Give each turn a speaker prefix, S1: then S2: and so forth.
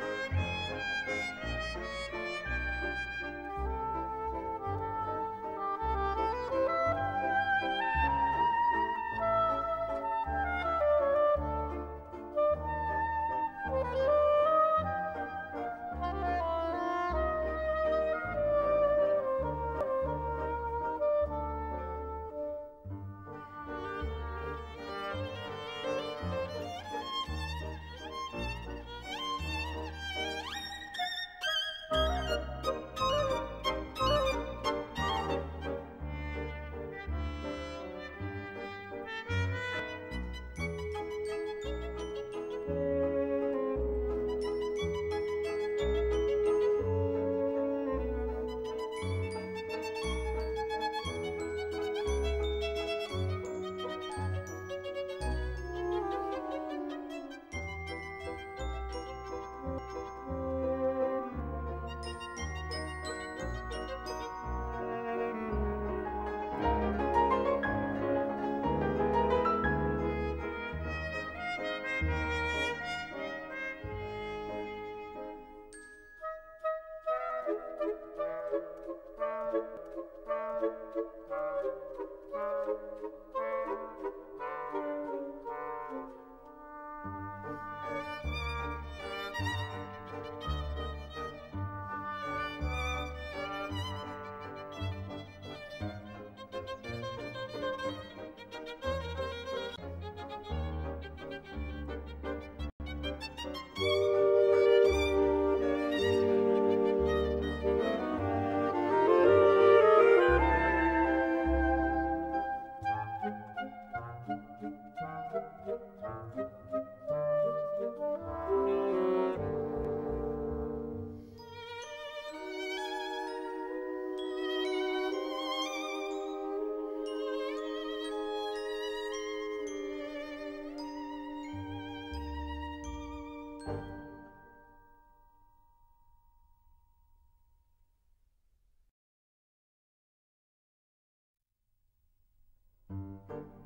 S1: Música Thank you.